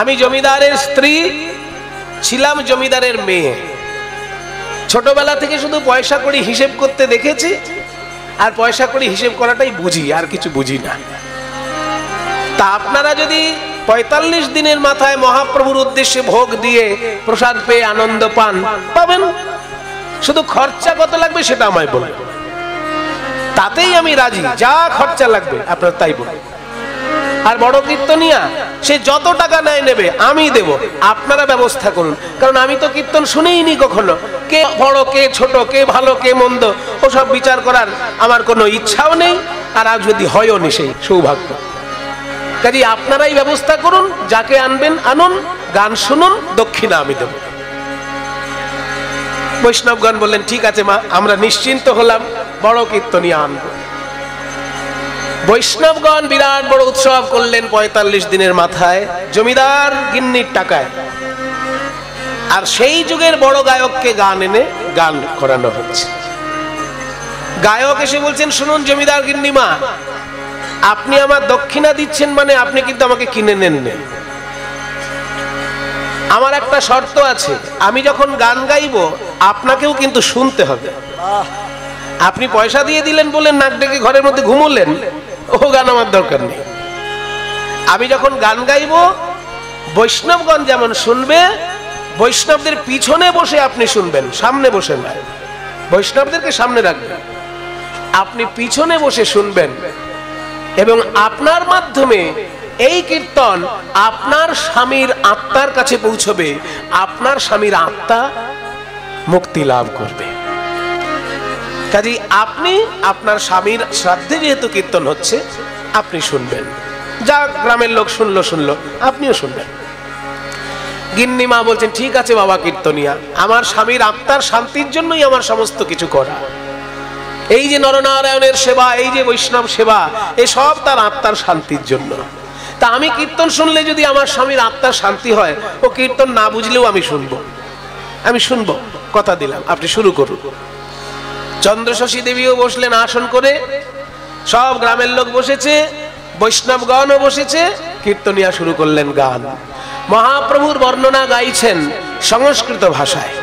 আমি জমিদারের স্ত্রী, ছিলাম জমিদারের মেয়ে। ছোটবেলা থেকে শুধু পয়সা করি হিসেব করতে দেখেছি, আর পয়সা করি হিসেব করাটাই বুঝি, আর কিছু বুঝি না। তা আপনারা যদি পঁয়তাল্লিশ দিনের মাথায় মহাপ্রভুর উদ্দেশ্যে ভোগ দিয়ে প্রসাদ পেয়ে আনন্দ পান, পাবেন। শুধু খরচা কত লাগবে সেটা আমায় বলুন। তাতেই আমি রাজি, যা খরচা লাগবে, আপনার তাই বলুন। আর বড় কীর্তনিয়া সে যত টাকা নেয় নেবে আমি দেব। আপনারা ব্যবস্থা করুন। কারণ আমি তো কীর্তন শুনেইনি কখনো। কে বড়, কে ছোট, কে ভালো, কে মন্দ, ওসব বিচার করার আমার কোনো ইচ্ছাও নেই, আর আজ যদি হয়ও নি সেই সৌভাগ্য। কাজে আপনারাই ব্যবস্থা করুন, যাকে আনবেন আনুন, গান শুনুন, দক্ষিণা আমি দেব। বৈষ্ণবগণ বললেন, ঠিক আছে মা, আমরা নিশ্চিন্ত হলাম, বড় কীর্তনিয়া আনব। বৈষ্ণবগণ বিরাট বড় উৎসব করলেন পঁয়তাল্লিশ দিনের মাথায়, জমিদার গিন্নির টাকায়। আর সেই যুগের বড় গায়ককে গান এনে গান করানো হচ্ছে। গায়ক এসে বলছেন, শুনুন জমিদার গিন্নিমা, আপনি আমার দক্ষিণা দিচ্ছেন মানে আপনি কিন্তু আমাকে কিনে নেন আমার একটা শর্ত আছে, আমি যখন গান গাইব, আপনাকেও কিন্তু শুনতে হবে। আপনি পয়সা দিয়ে দিলেন বলে নাক ডেকে ঘরের মধ্যে ঘুমোলেন ও গান আমার দরকার নেই। আমি যখন গান গাইব, বৈষ্ণবগণ যেমন শুনবে, বৈষ্ণবদের পিছনে বসে আপনি শুনবেন, সামনে বসে না। বৈষ্ণবদেরকে সামনে রাখবেন আপনি পিছনে বসে শুনবেন এবং আপনার মাধ্যমে এই কীর্তন আপনার স্বামীর আত্মার কাছে পৌঁছবে, আপনার স্বামীর আত্মা মুক্তি লাভ করবে। কাজী আপনি আপনার স্বামীর শ্রাদ্ধে যেহেতু কীর্তন হচ্ছে, আপনি শুনবেন। যা গ্রামের লোক শুনলো শুনলো, আপনিও শুনবেন। গিন্নিমা বলছেন, ঠিক আছে বাবা কীর্তনিয়া, আমার স্বামীর আত্মার শান্তির জন্যই আমার সমস্ত কিছু করা। এই যে নরনারায়ণের সেবা, এই যে বৈষ্ণব সেবা এসব তার আত্মার শান্তির জন্য। তা আমি কীর্তন শুনলে যদি আমার স্বামীর আত্মার শান্তি হয়, ও কীর্তন না বুঝলেও আমি শুনব। আমি শুনব, কথা দিলাম, আপনি শুরু করুন। চন্দ্রশশী দেবীও বসলেন আসন করে। সব গ্রামের লোক বসেছে, বৈষ্ণবগণও বসেছে, কীর্তনিয়া শুরু করলেন গান। মহাপ্রভুর বর্ণনা গাইছেন সংস্কৃত ভাষায়।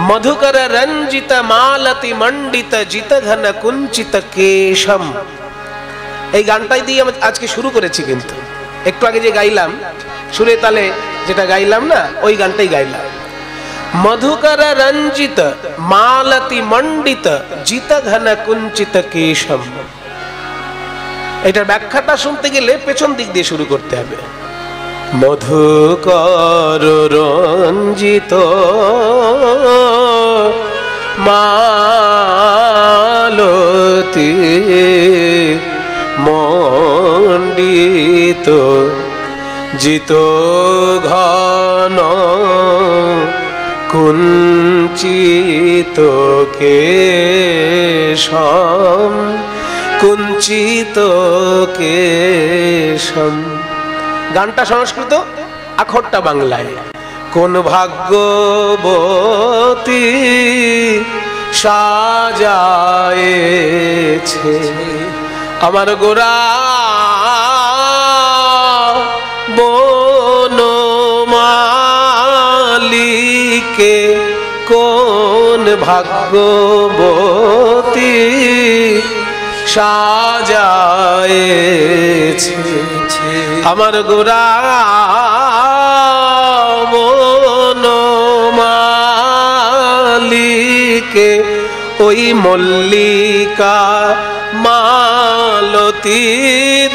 মধুকর রঞ্জিত মালতি মণ্ডিত জিত ঘন কুঞ্চিত কেশম। এই গানটাই দিয়ে আজকে শুরু করেছি কিন্তু। একটু আগে যে গাইলাম, সুরে তালে যেটা গাইলাম না, ওই গানটাই গাইলাম। মধুকর রঞ্জিত মালতি মণ্ডিত জিত ঘন কুঞ্চিত কেশম এটার ব্যাখ্যাটা শুনতে গেলে পেছন দিক দিয়ে শুরু করতে হবে। মধুকর রঞ্জিত, মালতি মণ্ডিত, জিত ঘন কুঞ্চিত কেশম কুঞ্চিত কেশম। গানটা সংস্কৃত আখরটা বাংলায়। কোন ভাগ্যবতী সাজায়েছে। আমার গোরা বনমালিকে কোন ভাগ্যবতী? সাজায়েছে আমার গোরা বনমালিকে ওই মল্লিকা মালতী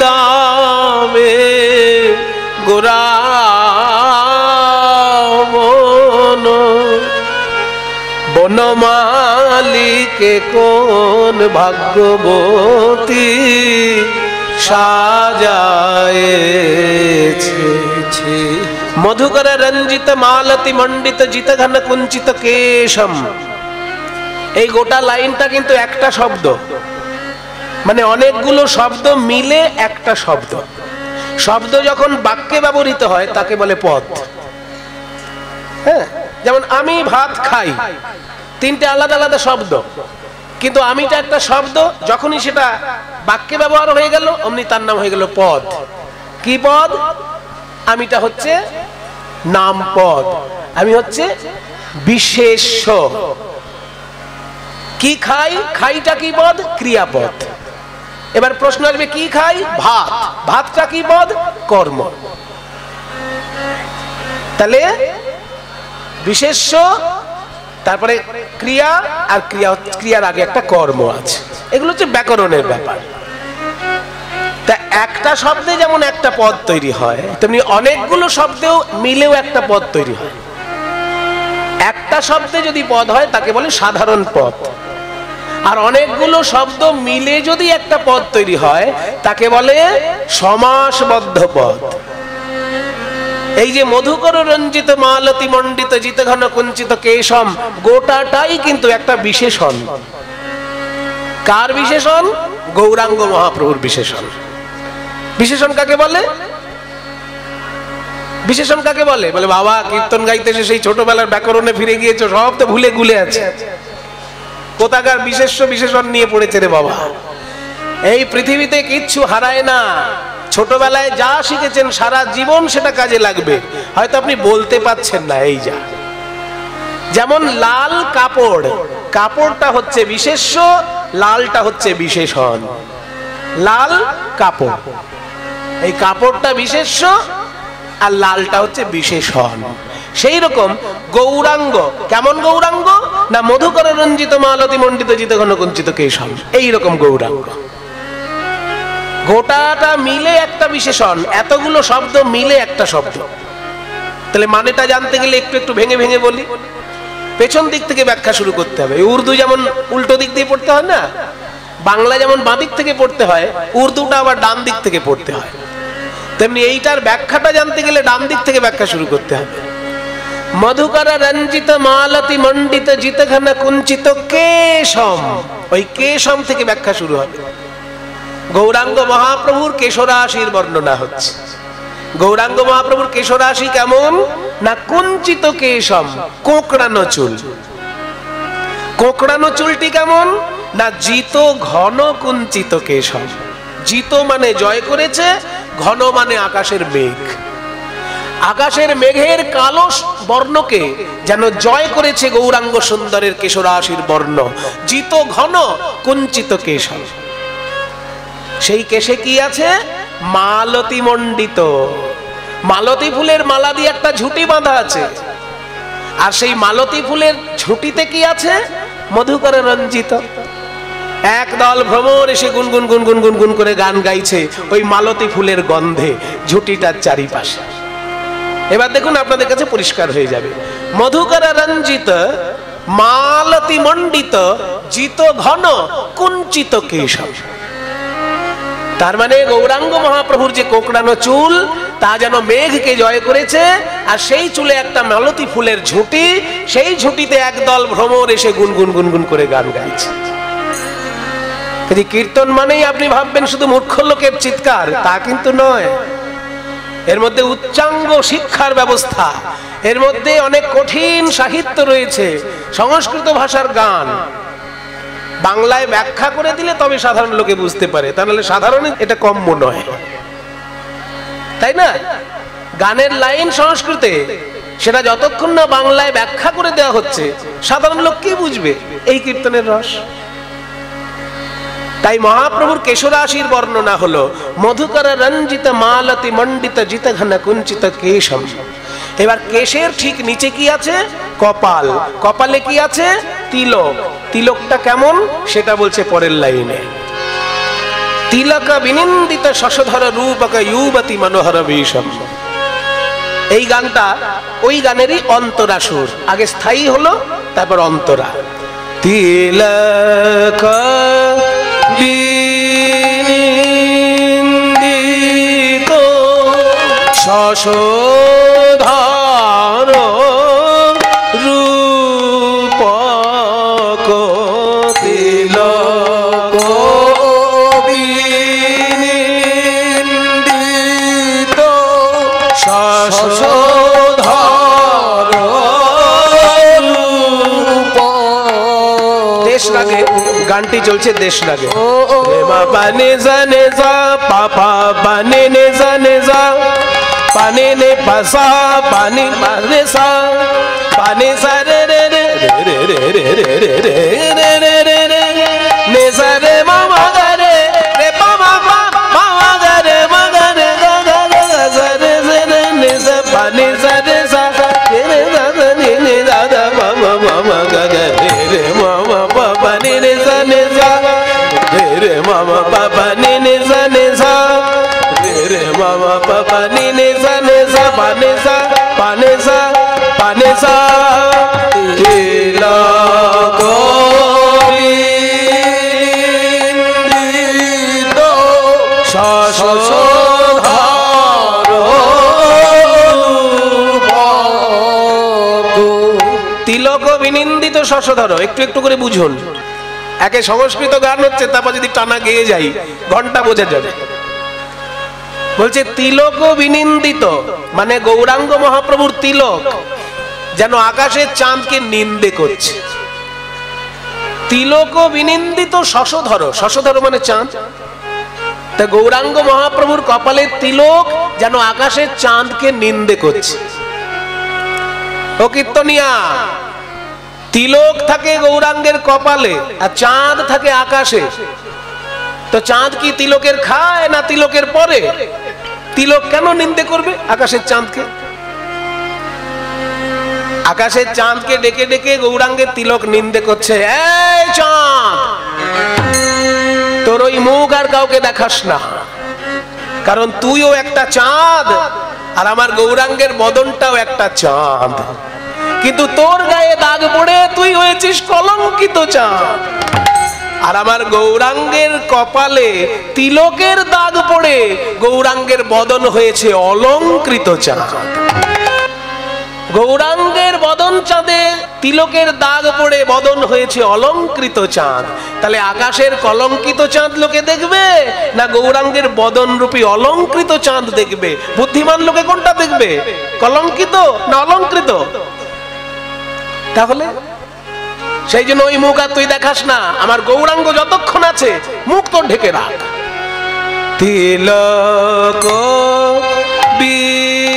দামে। গোরা বনমালিকে কোন ভাগ্যবতী সাজায়েছে? মধুকর রঞ্জিত মালতি মণ্ডিত জিত ঘন কুঞ্চিত কেশম। এই গোটা লাইনটা কিন্তু একটা শব্দ। মানে অনেকগুলো শব্দ মিলে একটা শব্দ। শব্দ যখন বাক্যে ব্যবহৃত হয়, তাকে বলে পদ হ্যাঁ? যেমন আমি ভাত খাই তিনটে আলাদা আলাদা শব্দ। কিন্তু আমিটা একটা শব্দ, যখনই সেটা বাক্যে ব্যবহার হয়ে গেল, অমনি তার নাম হয়ে গেল পদ। কি পদ? আমিটা হচ্ছে নাম পদ। আমি হচ্ছে বিশেষ কি খাই? খাইটা কি পদ? ক্রিয়াপদ। এবার প্রশ্ন আসবে, কি খাই? ভাত। ভাতটা কি পদ? কর্ম। তাহলে বিশেষ্য তারপরে ক্রিয়া আর ক্রিয়া, ক্রিয়ার আগে একটা কর্ম আছে। এগুলো হচ্ছে ব্যাকরণের ব্যাপার। তা একটা শব্দে যেমন একটা পদ তৈরি হয়, তেমনি অনেকগুলো শব্দেও মিলেও একটা পদ তৈরি হয়। একটা শব্দে যদি পদ হয়, তাকে বলে সাধারণ পদ। আর অনেকগুলো শব্দ মিলে যদি একটা পদ তৈরি হয়, তাকে বলে সমাসবদ্ধ পদ। এই যে মধুকর রঞ্জিত মালতি মণ্ডিত জিত ঘন কুঞ্চিত কেশম গোটাটাই কিন্তু একটা বিশেষণ। কার বিশেষণ? গৌরাঙ্গ মহাপ্রভুর বিশেষণ। বিশেষণ কাকে বলে? বিশেষণ কাকে বলে? বলে, বাবা, কীর্তন গাইতে এসে সেই ছোটবেলার ব্যাকরণে ফিরে গিয়েছো, সব তো ভুলে গুলে আছে। কোথাকার বিশেষ বিশেষণ নিয়ে পড়েছে রে বাবা। এই পৃথিবীতে কিচ্ছু হারায় না। ছোটবেলায় যা শিখেছেন সারা জীবন সেটা কাজে লাগবে। হয়তো আপনি বলতে পাচ্ছেন না, এই যা। যেমন লাল কাপড়, কাপড়টা হচ্ছে বিশেষ্য, লালটা হচ্ছে বিশেষণ। লাল কাপড়। এই কাপড়টা বিশেষ্য আর লালটা হচ্ছে বিশেষণ। সেই রকম গৌরাঙ্গ, কেমন গৌরাঙ্গ? না মধুকর রঞ্জিত মালতি মণ্ডিত জিত ঘন কুঞ্চিত কেশব এইরকম গৌরাঙ্গ। গোটাটা মিলে একটা বিশেষণ। এতগুলো শব্দ মিলে একটা শব্দ। তাহলে মানেটা জানতে গেলে একটু একটু ভেঙে ভেঙে বলি। পেছন দিক থেকে ব্যাখ্যা শুরু করতে হবে। উর্দু যেমন উল্টো দিক দিয়ে পড়তে হয় না, বাংলা যেমন বাঁ দিক থেকে পড়তে হয়, উর্দুটা আবার ডান দিক থেকে পড়তে হয়। তেমনি এইটার ব্যাখ্যাটা জানতে গেলে ডান দিক থেকে ব্যাখ্যা শুরু করতে হবে। মধুকর রঞ্জিত মালতি মণ্ডিত জিতঘন কুঞ্চিত কেশম। ওই কেশম থেকে ব্যাখ্যা শুরু হবে। গৌরাঙ্গ মহাপ্রভুর কেশরাশির বর্ণনা হচ্ছে। গৌরাঙ্গ মহাপ্রভুর কেশরাশি কেমন? না কুঞ্চিত কেশম, কোকড়ানো চুল। কোকড়ানো চুলটি কেমন? না জিত ঘন কুঞ্চিত কেশম। জিত মানে জয় করেছে, ঘন মানে আকাশের মেঘ। আকাশের মেঘের কালো বর্ণকে যেন জয় করেছে গৌরাঙ্গ সুন্দরের কেশরাশির বর্ণ। জিত ঘন, কুঞ্চিত কেশব সেই কেশে কি আছে? মালতী মণ্ডিত। মালতী ফুলের মালা দিয়ে একটা ঝুটি বাঁধা আছে। আর সেই মালতী ফুলের ঝুটিতে কি আছে? মধুকরে রঞ্জিত। একদল ভ্রমর এসে গুনগুন গুনগুন গুনগুন করে গান গাইছে ওই মালতী ফুলের গন্ধে, ঝুটিটার চারিপাশে। এবার দেখুন আপনাদের কাছে পরিষ্কার হয়ে যাবে। মধুকর রঞ্জিত, মালতী মণ্ডিত, জিত ঘন, কুঞ্চিত কেশব। তার মানে গৌরাঙ্গ মহাপ্রভুর যে কোকড়ানো চুল, তা যেন মেঘকে জয় করেছে, আর সেই চুলে একটা মালতী ফুলের ঝুঁটি, সেই ঝুঁটিতে একদল ভ্রমর এসে গুনগুন গুনগুন করে গান গাইছে। যদি কীর্তন মানেই আপনি ভাববেন শুধু মূর্খ লোকের চিৎকার, তা কিন্তু নয়। এর মধ্যে উচ্চাঙ্গ শিক্ষার ব্যবস্থা, এর মধ্যে অনেক কঠিন সাহিত্য রয়েছে, সংস্কৃত ভাষার গান বাংলায় ব্যাখ্যা করে দিলে তবে সাধারণ লোকে বুঝতে পারে। তাহলে সাধারণ এটা কম্য নয়। তাই না? গানের লাইন সংস্কৃতে সেটা যতক্ষণ না বাংলায় ব্যাখ্যা করে দেওয়া হচ্ছে, সাধারণ লোক কি বুঝবে? এই কীর্তনের রস। তাই মহাপ্রভুর কেশরাশির বর্ণনা হলো, মধুকর রঞ্জিত মালতি মণ্ডিত জিত ঘন কুঞ্চিত কেশম। এবার কেশের ঠিক নিচে কি আছে? কপাল। কপালে কি আছে? তিলক। তিলকটা কেমন? সেটা বলছে পরের লাইনে। তিলকা বিনিন্দিত শশধর রূপক ইউবতী মনোহর বিষম এই গানটা ওই গানেরই অন্তরা সুর। আগে স্থায়ী হলো, তারপর অন্তরা। তিলক বিনিন্দিত শশধর গানটি চলছে দেশ লাগে রে মা পা নে জা নে জা পা পা পা নে নে জা নে জা পানি নে পাসা পানি পানি সা পানি সা রে রে রে রে রে রে রে রে রে রে রে রে বিনিন্দিত শশধর একটু একটু করে বুঝুন। একে সংস্কৃত গান হচ্ছে, তারপর যদি টানা গেয়ে যাই, ঘণ্টা বোঝা যাবে। বলছে, তিলক বিনিন্দিত মানে গৌরাঙ্গ মহাপ্রভুর তিলক, যেন আকাশের চাঁদকে নিন্দে করছে। তিলক বিনিন্দিত শশধর শশধর মানে চাঁদ। তা গৌরাঙ্গ মহাপ্রভুর কপালে তিলক যেন আকাশের চাঁদকে নিন্দে করছে। ও কীর্তনিয়া তিলক থাকে গৌরাঙ্গের কপালে আর চাঁদ থাকে আকাশে। তো চাঁদ কি তিলকের খায় না তিলকের পরে? তিলক কেন নিন্দে করবে আকাশের চাঁদকে? আকাশের চাঁদকে ডেকে ডেকে গৌরাঙ্গের তিলক নিন্দে করছে চাঁদ, তোর ওই মুখ আর কাউকে দেখাস না। কারণ তুইও একটা চাঁদ আর আমার গৌরাঙ্গের বদনটাও একটা চাঁদ। কিন্তু তোর গায়ে দাগ পড়ে তুই হয়েছিস কলঙ্কিত চাঁদ। আর আমার গৌরাঙ্গের কপালে তিলকের দাগ পড়ে গৌরাঙ্গের বদন হয়েছে অলঙ্কৃত চাঁদ। গৌরাঙ্গের বদন চাঁদে তিলকের দাগ পড়ে বদন হয়েছে অলঙ্কৃত চাঁদ। তাহলে আকাশের কলঙ্কিত চাঁদ লোকে দেখবে না গৌরাঙ্গের বদন রূপী অলঙ্কৃত চাঁদ দেখবে? বুদ্ধিমান লোকে কোনটা দেখবে? কলঙ্কিত না অলঙ্কৃত? তাহলে? সেই জন্য ওই মুখ আর তুই দেখাস না। আমার গৌরাঙ্গ যতক্ষণ আছে, মুখ তোর ঢেকে রাখ। তিলক বিনিন্দিত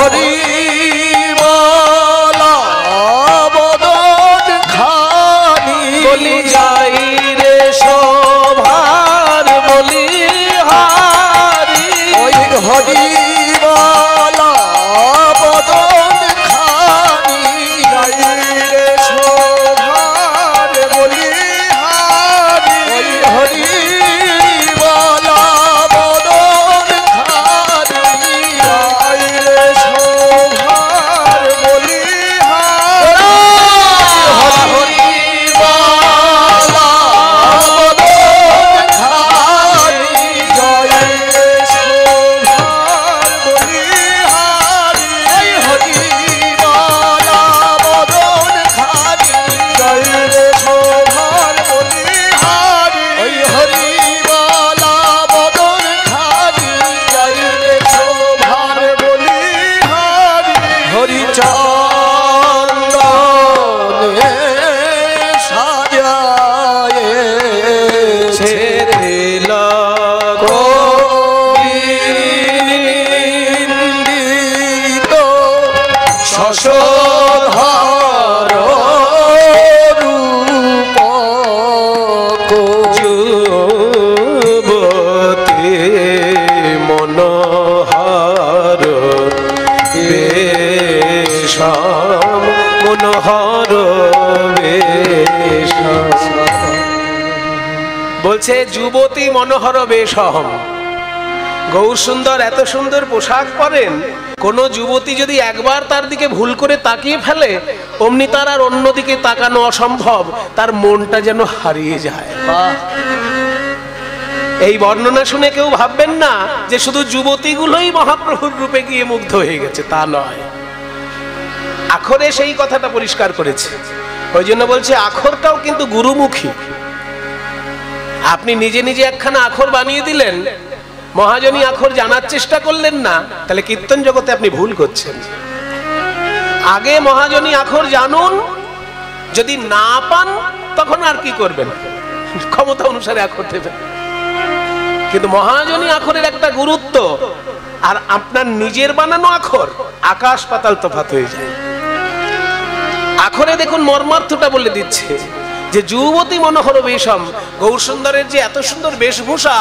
হরি বলছে, যুবতী মনোহর বেশম গৌর সুন্দর এত সুন্দর পোশাক পরেন, কোন যুবতী যদি একবার তার দিকে ভুল করে তাকিয়ে ফেলে, অমনি তার আর অন্যদিকে তাকানো অসম্ভব, তার মনটা যেন হারিয়ে যায়। এই বর্ণনা শুনে কেউ ভাববেন না যে শুধু যুবতীগুলোই মহাপ্রভুর রূপে গিয়ে মুগ্ধ হয়ে গেছে, তা নয়। আখরে সেই কথাটা পরিষ্কার করেছে। ওই জন্য বলছে, আখরটাও কিন্তু গুরুমুখী। আপনি নিজে নিজে একখানা আখর বানিয়ে দিলেন, মহাজনী আখর জানার চেষ্টা করলেন না, তাহলে কীর্তন জগতে আপনি ভুল করছেন। আগে মহাজনী আখর জানুন, যদি না পান, তখন আর কি করবেন? ক্ষমতা অনুসারে আখর দেবেন। কিন্তু মহাজনী আখরের একটা গুরুত্ব, আর আপনার নিজের বানানো আখর আকাশ পাতাল তফাত হয়ে যায়। আখরে দেখুন মর্মার্থটা বলে দিচ্ছে। যে যুবতী মনোহর বেশম গৌর সুন্দরের যে এত সুন্দর বেশভূষা,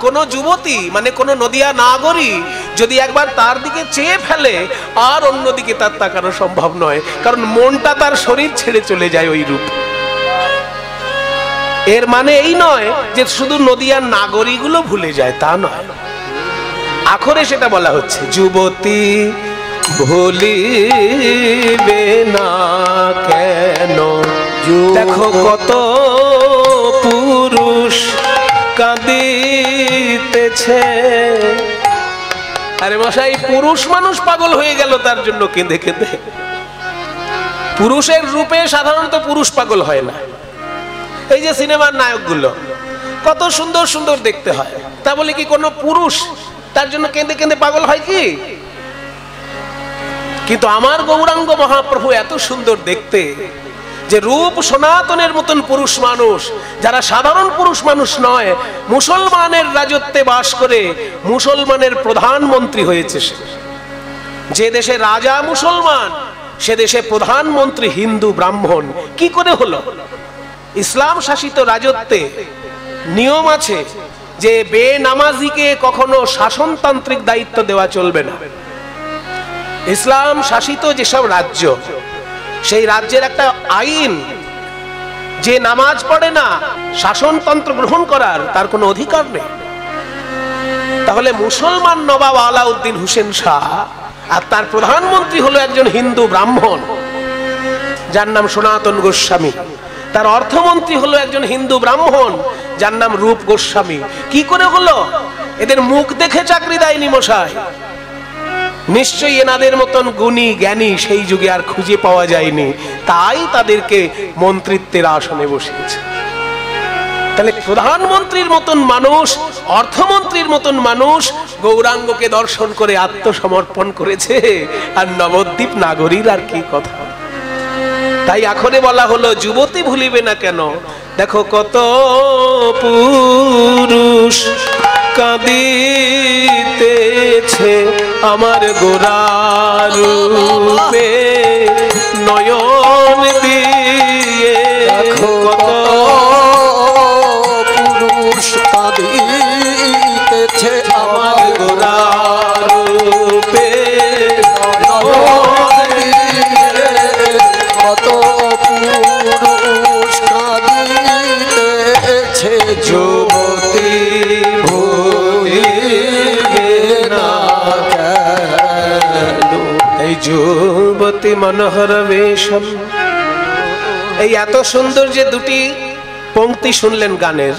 কোন যুবতী মানে কোন নদিয়া নাগরী যদি একবার তার দিকে চেয়ে ফেলে, আর অন্যদিকে তার তাকানো সম্ভব নয়। কারণ মনটা তার শরীর ছেড়ে চলে যায় ওই রূপ। এর মানে এই নয় যে শুধু নদিয়ার নাগরিকগুলো ভুলে যায়, তা নয়। আখরে সেটা বলা হচ্ছে, যুবতী ভুলিবে না কেন? দেখো কত পুরুষ কাঁদিতেছে। আরে মশাই, পুরুষ মানুষ পাগল হয়ে গেল তার জন্য কেঁদে কেঁদে। পুরুষের রূপে সাধারণত পুরুষ পাগল হয় না। এই যে সিনেমার নায়কগুলো, কত সুন্দর সুন্দর দেখতে হয়। তা বলে কি কোনো পুরুষ তার জন্য কেঁদে কেঁদে পাগল হয় কি? কিন্তু আমার গৌরাঙ্গ মহাপ্রভু এত সুন্দর দেখতে যে রূপ সনাতনের মতন পুরুষ মানুষ, যারা সাধারণ পুরুষ মানুষ নয়, মুসলমানের রাজত্বে বাস করে মুসলমানের প্রধানমন্ত্রী হয়েছে সে। যে দেশে রাজা মুসলমান, সে দেশে প্রধানমন্ত্রী হিন্দু ব্রাহ্মণ। কি করে হলো? ইসলাম শাসিত রাজত্বে নিয়ম আছে যে বেনামাজিকে কখনো শাসনতান্ত্রিক দায়িত্ব দেওয়া চলবে না। ইসলাম শাসিত যেসব রাজ্য, সেই রাজ্যের একটা আইন, যে নামাজ পড়ে না, শাসনতন্ত্র গ্রহণ করার তার কোনো অধিকার নেই। তাহলে মুসলমান নবাব আলাউদ্দিন হুসেন শাহ আর তার প্রধানমন্ত্রী হলো একজন হিন্দু ব্রাহ্মণ, যার নাম সনাতন গোস্বামী। তার অর্থমন্ত্রী হলো একজন হিন্দু ব্রাহ্মণ, যার নাম রূপ গোস্বামী। কি করে হলো? এদের মুখ দেখে চাকরি দেয়নি মশাই। নিশ্চয়ই এনাদের মতন গুণী, জ্ঞানী সেই যুগে আর খুঁজে পাওয়া যায়নি। তাই তাদেরকে মন্ত্রিত্বের আসনে বসিয়েছে। তাহলে প্রধানমন্ত্রীর মতন মানুষ, অর্থমন্ত্রীর মতন মানুষ গৌরাঙ্গকে দর্শন করে আত্মসমর্পণ করেছে, আর নবদ্বীপ নাগরীর আর কি কথা? তাই এখনে বলা হলো, যুবতী ভুলিবে না কেন? দেখো কত পুরুষ। কাঁদিতেছে আমার গোরারূপে নয়ন যুবতী মনোহর বেশম। এই এত সুন্দর যে দুটি পংক্তি শুনলেন গানের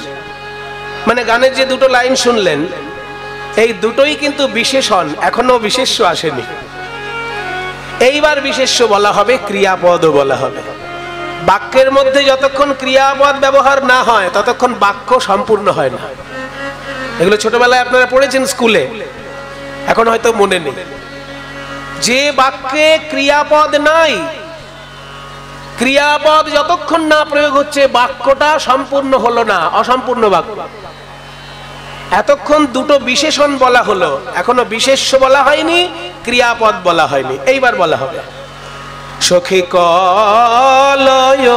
মানে গানের যে দুটো লাইন শুনলেন, এই দুটোই কিন্তু বিশেষণ এখনও বিশেষ্য আসেনি। এইবার বিশেষ্য বলা হবে, ক্রিয়াপদও বলা হবে। বাক্যের মধ্যে যতক্ষণ ক্রিয়াপদ ব্যবহার না হয়, ততক্ষণ বাক্য সম্পূর্ণ হয় না। এগুলো ছোটবেলায় আপনারা পড়েছেন স্কুলে, এখন হয়তো মনে নেই। যে বাক্যে ক্রিয়াপদ নাই, ক্রিয়াপদ যতক্ষণ না প্রয়োগ হচ্ছে, বাক্যটা সম্পূর্ণ হলো না, অসম্পূর্ণ বাক্য। এতক্ষণ দুটো বিশেষণ বলা হলো, এখনও বিশেষ্য বলা হয়নি, ক্রিয়াপদ বলা হয়নি। এইবার বলা হবে। সখী কলয়,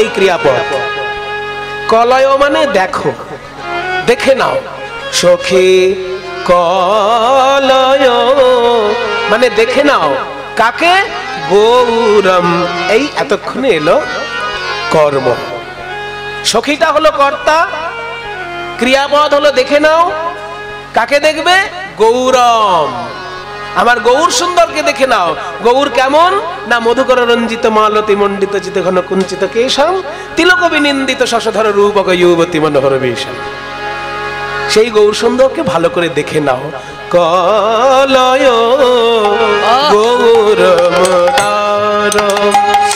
এই ক্রিয়াপদ। কলয় মানে দেখো, দেখে নাও। সখী কলয় মানে দেখে নাও, কাকে? গৌরম। এই এতক্ষণে এলো কর্ম। সখীটা হলো কর্তা, ক্রিয়াপদ হলো দেখে নাও, কাকে দেখবে? গৌরম। আমার গৌর সুন্দরকে দেখে নাও। গৌর কেমন? না মধুকর রঞ্জিত, মালতি, মণ্ডিত চিত ঘন কুঞ্চিত কেশম তিলক বিনিন্দিত শশধর, রূপক, যুবতী, মনোহর বেশম সেই গৌর ভালো করে দেখে নাও। কলয় গৌর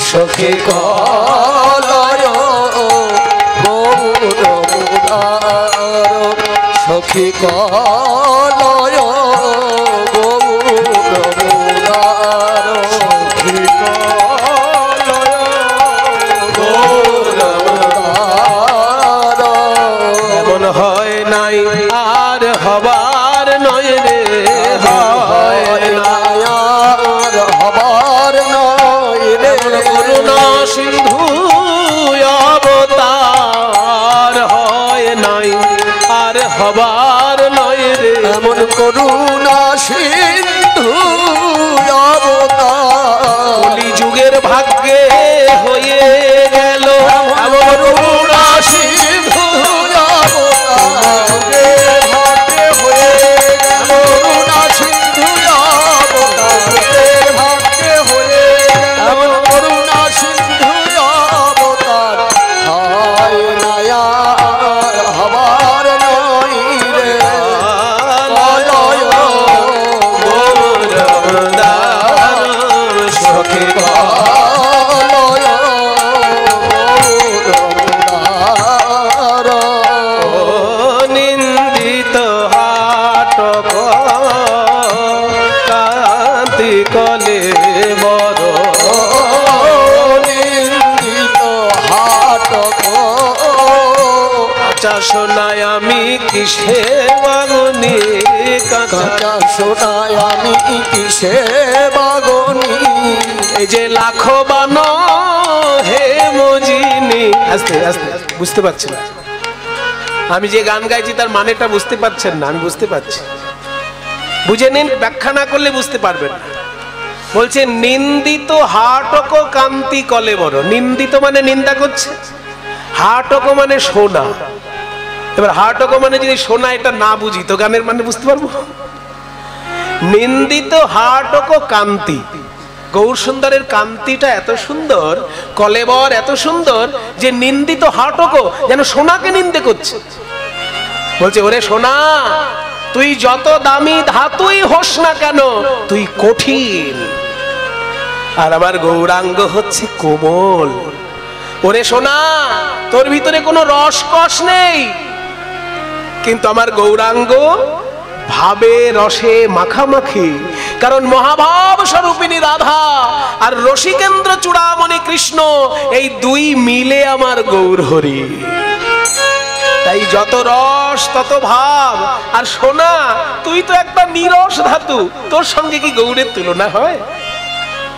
সখী কলয় গৌর সখী কলয় হবার নয় রে। এমন করুণা সিন্ধু অবতার। যুগের ভাগ্যে হয়ে গেল এমন করুণা কাঁচা শোনায় আমি কিসে বাগনি? এই যে লাখো হে মজিনি। আস্তে আস্তে, বুঝতে পারছি না। আমি যে গান গাইছি, তার মানেটা বুঝতে পারছেন না, আমি বুঝতে পারছি। বুঝে নিন, ব্যাখ্যা না করলে বুঝতে পারবেন না। বলছে, নিন্দিত হাটক কান্তি কলে বড়। নিন্দিত মানে নিন্দা করছে। হাটক মানে সোনা। এবার হাটক মানে যদি সোনা এটা না বুঝি, তো গানের মানে বুঝতে পারব? নিন্দিত হাটক কান্তি। গৌর সুন্দরের কান্তিটা এত সুন্দর, কলেবর এত সুন্দর, যে নিন্দিত হাটকও যেন সোনাকে নিন্দে করছে। বলছে, ওরে সোনা, তুই যত দামি ধাতুই হোস না কেন, তুই কঠিন। আর আমার গৌরাঙ্গ হচ্ছে কোমল। ওরে সোনা, তোর ভিতরে কোনো রসকস নেই কিন্তু আমার গৌরাঙ্গ ভাবে রসে মাখামাখি। কারণ মহাভাব স্বরূপিনী রাধা আর রসিকেন্দ্র চূড়ামণি কৃষ্ণ, এই দুই মিলে আমার গৌর হরি তাই যত রস, তত ভাব। আর সোনা, তুই তো একটা নিরস ধাতু। তোর সঙ্গে কি গৌরের তুলনা হয়?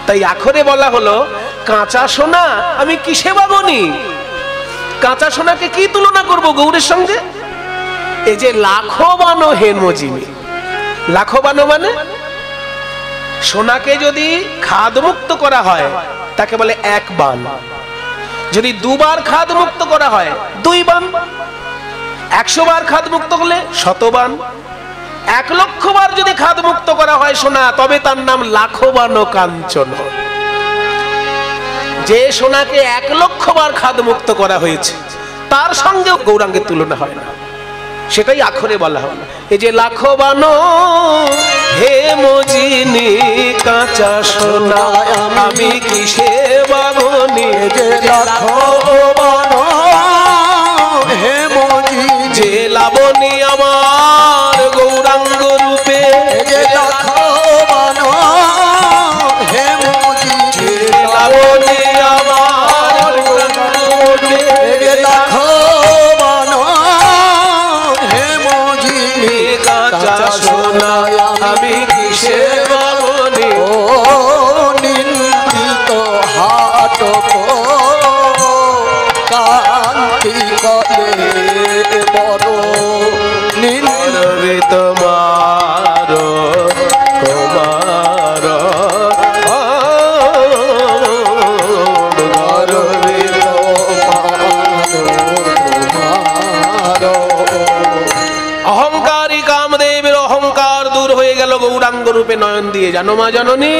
তাই আখরে বলা হলো, কাঁচা সোনা, আমি কিসে বাবনি? কাঁচা সোনাকে কি তুলনা করব গৌরের সঙ্গে? এই যে লাখবানো হেনমজিমি লাখবানো মানে? সোনাকে যদি খাদ মুক্ত করা হয়, তাকে বলে এক বান। যদি দুবার খাদ মুক্ত করা হয়, দুই বান। একশো বার খাদ মুক্ত শতবান এক লক্ষ বার যদি খাদ মুক্ত করা হয় সোনা, তবে তার নাম লাখবান কাঞ্চন। যে সোনাকে এক লক্ষ বার খাদ মুক্ত করা হয়েছে, তার সঙ্গেও গৌরাঙ্গের তুলনা হয় না। সেটাই আখরে বলা হয় এই যে লাখো বানো, হে মজিনি, কাঁচা সোনা, আমি কিসে বাবনি যে লাখো বানো, হে মজি যে লাবণী আমার জানো মা জননী